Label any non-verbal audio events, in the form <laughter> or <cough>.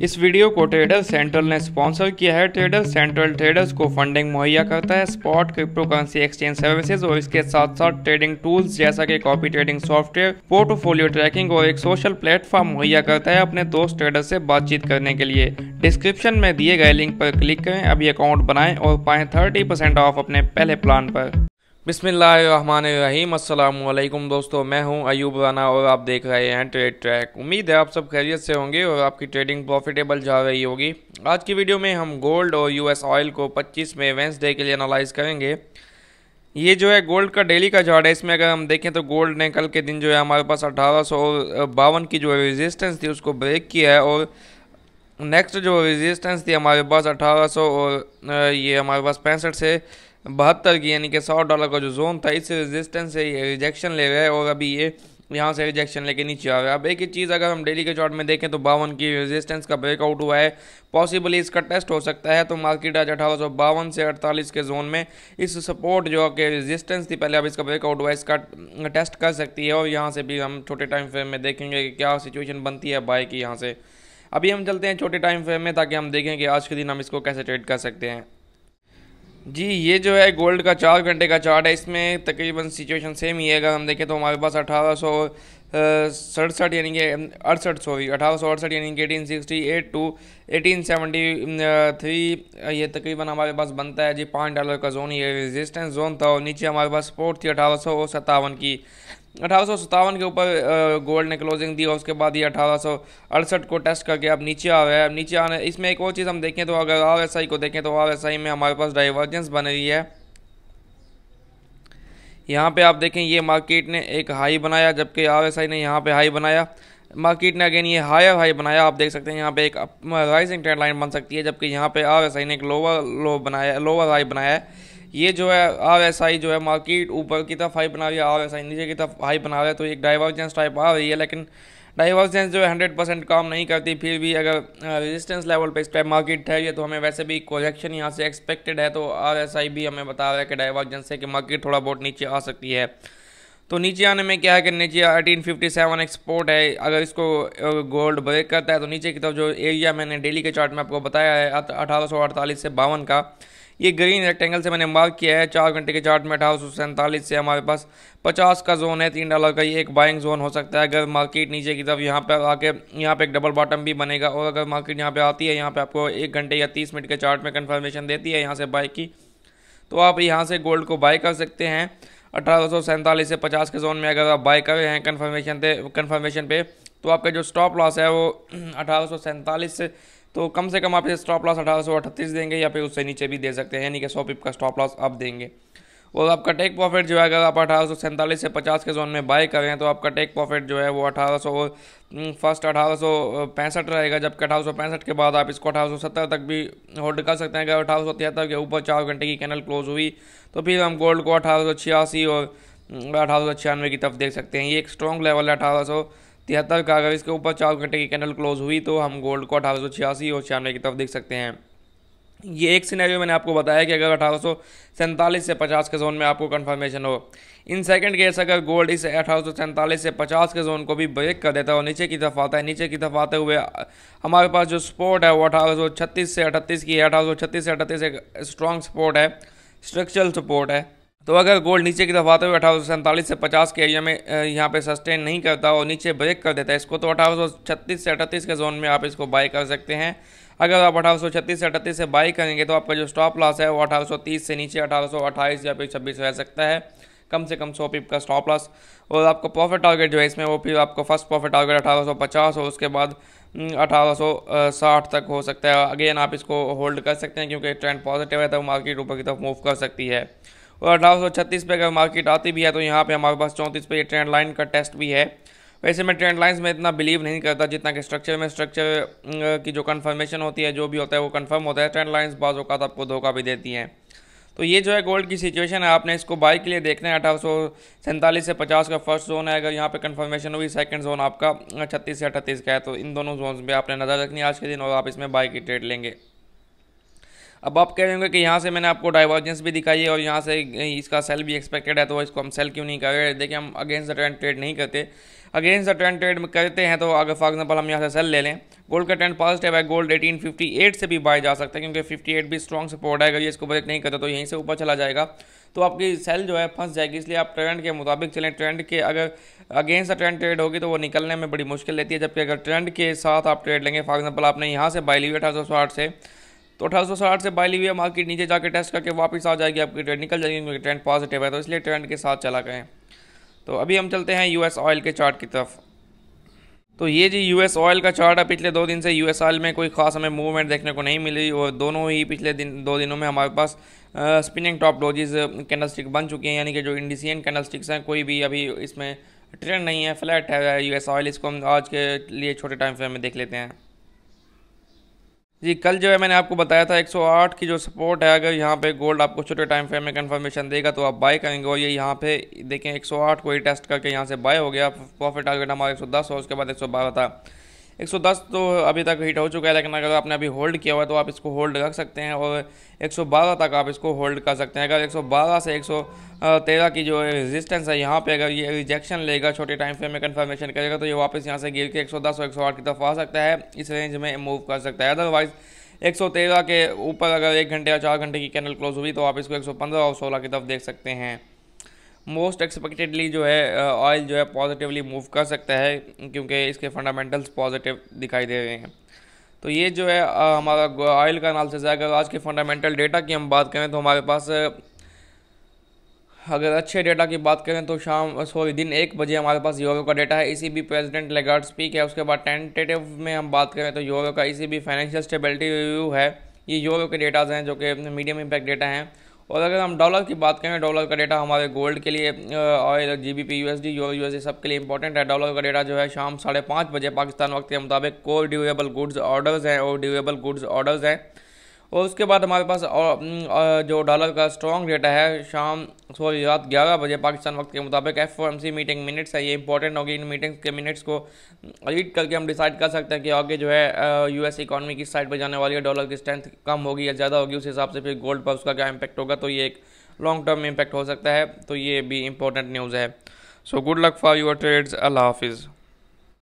इस वीडियो को trader central ने स्पॉन्सर किया है। ट्रेडर सेंट्रल ट्रेडर्स को फंडिंग मुहैया करता है। Spot crypto currency exchange services और इसके साथ साथ ट्रेडिंग टूल्स जैसा कि copy trading software portfolio tracking और एक सोशल प्लेटफॉर्म मुहैया करता है अपने दोस्त ट्रेडर से बातचीत करने के लिए। डिस्क्रिप्शन में दिए गए लिंक पर क्लिक करें। अभी अकाउंट बनाएँ और पाएँ थर्टी परसेंट ऑफ़ अपने पहले प्लान पर। अस्सलाम दोस्तों, मैं हूँ अयूब राना और आप देख रहे हैं ट्रेड ट्रैक उम्मीद है आप सब खैरियत से होंगे और आपकी ट्रेडिंग प्रॉफिटेबल जा रही होगी। आज की वीडियो में हम गोल्ड और यूएस ऑयल को 25 में वेंसडे के लिए एनालाइज करेंगे। ये जो है गोल्ड का डेली का चार्ट है, इसमें अगर हम देखें तो गोल्ड ने कल के दिन जो है हमारे पास अठारह की जो रेजिस्टेंस थी, उसको ब्रेक किया है और नेक्स्ट जो रेजिस्टेंस थी हमारे पास अठारह और ये हमारे पास पैंसठ से बहत्तर की, यानी कि सौ डॉलर का जो जोन था इस रेजिस्टेंस से रिजेक्शन ले है और अभी ये यहाँ से रिजेक्शन लेके नीचे आ गया अब एक ही चीज़ अगर हम डेली के चार्ट में देखें तो बावन की रेजिस्टेंस का ब्रेकआउट हुआ है। पॉसिबली इसका टेस्ट हो सकता है तो मार्केट आज अठारह बावन से अड़तालीस के जोन में इस सपोर्ट जो कि रेजिस्टेंस थी, पहले अब इसका ब्रेकआउट हुआ है, इसका टेस्ट कर सकती है और यहाँ से भी हम छोटे टाइम फ्रेम में देखेंगे कि क्या सिचुएशन बनती है बाय की यहाँ से। अभी हम चलते हैं छोटे टाइम फ्रेम में ताकि हम देखें कि आज के दिन हम इसको कैसे ट्रेड कर सकते हैं। जी, ये जो है गोल्ड का चार घंटे का चार्ट है, इसमें तकरीबन सिचुएशन सेम ही है। अगर हम देखें तो हमारे पास अठारह सौ सड़सठ यानी कि अड़सठ सॉरी अठारह सौ अड़सठ यानी कि eighteen sixty eight to eighteen seventy three ये तकरीबन हमारे पास बनता है। जी पाँच डॉलर का जोन ये रेजिस्टेंस जोन था और नीचे हमारे पास सपोर्ट थी अठारह सौ सत्तावन की। अठारह सौ सत्तावन के ऊपर गोल्ड ने क्लोजिंग दी और उसके बाद ये अठारह सौ अड़सठ को टेस्ट करके अब नीचे आ रहा है। नीचे आने, इसमें एक और चीज़ हम देखें तो अगर आर एस आई को देखें तो आर एस आई में हमारे पास डाइवर्जेंस बन रही है। यहाँ पे आप देखें ये मार्केट ने एक हाई बनाया, जबकि आर एस आई ने यहाँ पे हाई बनाया। मार्केट ने अगेन ये हायर हाई बनाया। आप देख सकते हैं यहाँ पे एक राइजिंग ट्रेंड लाइन बन सकती है, जबकि यहाँ पे आर एस आई ने एक लोअर लो बनाया लोअर हाई बनाया है। ये जो है आर एस आई जो है मार्केट ऊपर की तरफ़ हाई बना रही है आर एस आई नीचे की तरफ़ हाई बना रहा है तो एक डाइवर्जेंस टाइप आ रही है, लेकिन डाइवर्जेंस जो है हंड्रेड परसेंट काम नहीं करती, फिर भी अगर रेजिस्टेंस लेवल पे इस टाइप मार्केट ठहरी है तो हमें वैसे भी कोरेक्शन यहाँ से एक्सपेक्टेड है तो आर भी हमें बता रहा है कि डाइवर्जेंस से कि मार्केट थोड़ा बहुत नीचे आ सकती है। तो नीचे आने में क्या है कि नीचे एटीन फिफ्टी सेवन एक्सपोर्ट है, अगर इसको गोल्ड ब्रेक करता है तो नीचे की तरफ़ जो एरिया मैंने डेली के चार्ट में आपको बताया है, अठारह सौ अड़तालीस से बावन का ये ग्रीन रेक्टेंगल से मैंने मार्क किया है। चार घंटे के चार्ट में अठारह से हमारे पास पचास का जोन है, तीन डॉलर का ये एक बाइंग जोन हो सकता है। अगर मार्केट नीचे की तरफ़ यहाँ पर आके, यहाँ पे एक डबल बॉटम भी बनेगा और अगर मार्केट यहाँ पे आती है, यहाँ पे आपको एक घंटे या तीस मिनट के चार्ट में कन्फर्मेशन देती है यहाँ से बाइक की। तो आप यहाँ से गोल्ड को बाई कर सकते हैं। अठारह सौ सैंतालीस से पचास के जोन में अगर आप बाई कर रहे हैं कन्फर्मेशन पे कन्फर्मेशन पे तो आपका जो स्टॉप लॉस है वो <clears throat> अठारह सौ सैंतालीस से तो कम से कम आप इसे स्टॉप लॉस अठारह देंगे या फिर उससे नीचे भी दे सकते हैं, यानी कि सौ पिप का स्टॉप लॉस आप देंगे। और आपका टेक प्रॉफिट जो है, अगर आप अठारह सौ सैंतालीस से पचास के जोन में बाय करें तो आपका टेक प्रॉफिट जो है वो अठारह सौ फ़र्स्ट अठारह सौ पैंसठ रहेगा, जबकि अठारह सौ पैंसठ के बाद आप इसको अठारह सौ सत्तर तक भी होल्ड कर सकते हैं। अगर अठारह सौ तिहत्तर के ऊपर चार घंटे की कैनल क्लोज हुई तो फिर हम गोल्ड को अठारह सौ छियासी और अठारह सौ छियानवे की तरफ़ देख सकते हैं। ये एक स्ट्रॉन्ग लेवल है अठारह सौ तिहत्तर का, अगर इसके ऊपर चार घंटे की कैंडल क्लोज हुई तो हम गोल्ड को अठारह सौ छियासी और छियानवे की तरफ़ देख सकते हैं। ये एक सिनेरियो मैंने आपको बताया कि अगर अठारह सौ सैंतालीस से पचास के जोन में आपको कंफर्मेशन हो, इन सेकंड केस अगर गोल्ड इस अठारह सौ सैंतालीस से पचास के जोन को भी ब्रेक कर देता है और नीचे की तरफ़ आता है, नीचे की तरफ़ आते हुए, हमारे पास जो सपोर्ट है वो अठारह सौ छत्तीस से अठतीस की है, अठारह सौ छत्तीस से अठतीस एक स्ट्रॉन्ग सपोर्ट है स्ट्रक्चरल सपोर्ट है। तो अगर गोल्ड नीचे की तरफ़ आते हुए अठारह सौ सैंतालीस से पचास के एरिया में यहाँ पे सस्टेन नहीं करता और नीचे ब्रेक कर देता है, इसको तो अठारह सौ छत्तीस से अठतीस के जोन में आप इसको बाई कर सकते हैं। अगर आप अठारह सौ छत्तीस से अठतीस से बाई करेंगे तो आपका जो स्टॉप लॉस है वो अठारह सौ तीस से नीचे अठारह सौ अट्ठाईस या फिर छब्बीस रह सकता है। कम से कम सौ पिप का स्टॉप लॉस और आपका प्रॉफिट टारगेट जो है इसमें वो फिर आपको फ़र्स्ट प्रॉफिट टारगेट अठारह और उसके बाद अठारह साठ तक हो सकता है। अगेन आप इसको होल्ड कर सकते हैं क्योंकि ट्रेंड पॉजिटिव है तो मार्केट ऊपर की तरफ़ मूव कर सकती है। और अठारह सौ छत्तीस पे अगर मार्केट आती भी है तो यहाँ पे हमारे पास चौंतीस पे ट्रेंड लाइन का टेस्ट भी है। वैसे मैं ट्रेंड लाइंस में इतना बिलीव नहीं करता जितना कि स्ट्रक्चर में स्ट्रक्चर की जो कन्फर्मेशन होती है, जो भी होता है, वो कन्फर्म होता है। ट्रेंड लाइन्स बाज़ अवत आपको धोखा भी देती हैं। तो ये जो है गोल्ड की सिचुएशन है, आपने इसको बाई के लिए देखना है, अठारह सौ सैंतालीस से पचास का फ़र्स्ट जोन है। अगर यहाँ पे कन्फर्मेशन हुई सेकंड जोन आपका छत्तीस से अठतीस का है तो इन दोनों जोन पे आपने नज़र रखनी है आज के दिन और आप इसमें बाई की ट्रेड लेंगे। अब आप कह रहे होंगे कि यहाँ से मैंने आपको डाइवर्जेंस भी दिखाई है और यहाँ से इसका सेल भी एक्सपेक्टेड है तो इसको हम सेल क्यों नहीं कर रहे? देखिए, हम अगेंस्ट द ट्रेंड ट्रेड नहीं करते। अगेंस्ट द ट्रेंड ट्रेड करते हैं तो अगर फॉर एग्जांपल हम यहाँ से सेल ले लें गोल्ड का ट्रेंड पॉजिटिव है गोल्ड 1858 से भी बाय जा सकता है, क्योंकि 58 भी स्ट्रॉन्ग सपोर्ट है। अगर ये इसको ब्रेक नहीं करता तो यहीं से ऊपर चला जाएगा। तो आपकी सेल जो है फंस जाएगी, इसलिए आप ट्रेंड के मुताबिक चलें। ट्रेंड के अगर अगेंस्ट द ट्रेंड ट्रेड होगी तो वो निकलने में बड़ी मुश्किल रहती है, जबकि अगर ट्रेंड के साथ आप ट्रेड लेंगे फॉर एग्ज़ाम्पल आपने यहाँ से बाई ली अठारह से तो अठारह सौ साठ से हुई मार्केट नीचे जाकर टेस्ट करके वापस आ जाएगी, आपकी ट्रेंड निकल जाएगी क्योंकि ट्रेंड पॉजिटिव है तो इसलिए ट्रेंड के साथ चला गए तो अभी हम चलते हैं यूएस ऑयल के चार्ट की तरफ़। तो ये जी यूएस ऑयल का चार्ट है, पिछले दो दिन से यूएस ऑयल में कोई खास हमें मूवमेंट देखने को नहीं मिली और दोनों ही पिछले दिन, दो दिनों में हमारे पास spinning top dojis candlestick बन चुकी हैं, यानी कि जो इंडिसियन कैंडल स्टिक्स हैं, कोई भी अभी इसमें ट्रेंड नहीं है फ्लैट है यूएस ऑयल इसको हम आज के लिए छोटे टाइम फ्रेम में देख लेते हैं। जी, कल जो है मैंने आपको बताया था 108 की जो सपोर्ट है, अगर यहाँ पे गोल्ड आपको छोटे टाइम फ्रेम में कंफर्मेशन देगा तो आप बाय करेंगे। और ये यहाँ पे देखें 108 को ही टेस्ट करके यहाँ से बाय हो गया। प्रॉफिट टारगेट हमारा 110 और उसके बाद 112 था। 110 तो अभी तक हिट हो चुका है, लेकिन अगर आपने अभी होल्ड किया हुआ है तो आप इसको होल्ड रख सकते हैं और 112 तक आप इसको होल्ड कर सकते हैं। अगर 112 से 113 की जो रेजिस्टेंस है, यहाँ पे अगर ये रिजेक्शन लेगा, छोटे टाइम फ्रेम में कन्फर्मेशन करेगा तो ये वापस यहाँ से गिर के 110 और 108 की तरफ़ आ सकता है। इस रेंज में मूव कर सकता है। अदरवाइज़ 113 के ऊपर अगर एक घंटे या चार घंटे की कैनल क्लोज हुई तो आप इसको 115 और 16 की तरफ़ देख सकते हैं। मोस्ट एक्सपेक्टेडली जो है ऑयल जो है पॉजिटिवली मूव कर सकता है, क्योंकि इसके फंडामेंटल्स पॉजिटिव दिखाई दे रहे हैं। तो ये जो है हमारा ऑयल का एनालिसिस है। अगर आज के फंडामेंटल डेटा की हम बात करें तो हमारे पास अगर अच्छे डेटा की बात करें तो शाम सॉरी दिन एक बजे हमारे पास यूरो का डेटा है। इसी भी प्रेसिडेंट लेगार्ड स्पीक है। उसके बाद टेंटेटिव में हम बात करें तो यूरो का इसी भी फाइनेंशियल स्टेबिलिटी रिव्यू है। ये यूरो के डेटाज हैं, जो कि मीडियम इम्पैक्ट डेटा हैं। और अगर हम डॉलर की बात करें, डॉलर का डेटा हमारे गोल्ड के लिए oil G B P U S D euro U S सब के लिए इंपॉर्टेंट है। डॉलर का डेटा जो है शाम साढ़े पाँच बजे पाकिस्तान वक्त के मुताबिक कोर ड्यूरेबल गुड्स ऑर्डर्स हैं, और ड्यूरेबल गुड्स ऑर्डर्स हैं। और उसके बाद हमारे पास और जो डॉलर का स्ट्रॉन्ग डेटा है, शाम सॉरी, रात ग्यारह बजे पाकिस्तान वक्त के मुताबिक F M C meeting minutes है। ये इंपॉर्टेंट होगी इन मीटिंग्स के मिनट्स को रीड करके हम डिसाइड कर सकते हैं कि आगे जो है यू एस इकॉनमी किस साइड पर जाने वाली है। डॉलर की स्ट्रेंथ कम होगी या ज़्यादा होगी, उस हिसाब से फिर गोल्ड पर उसका क्या इम्पैक्ट होगा तो ये एक लॉन्ग टर्म इम्पैक्ट हो सकता है। तो ये भी इंपॉर्टेंट न्यूज़ है। So good luck for your trades अल्लाह हाफिज़।